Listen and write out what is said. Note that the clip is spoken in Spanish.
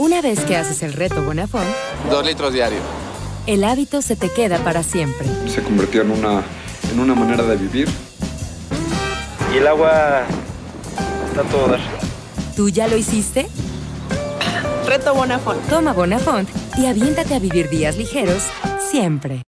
Una vez que haces el reto Bonafont, Dos litros diario. el hábito se te queda para siempre. Se convirtió en una, en una manera de vivir. Y el agua está todo dar. ¿Tú ya lo hiciste? Reto Bonafont. Toma Bonafont y aviéntate a vivir días ligeros siempre.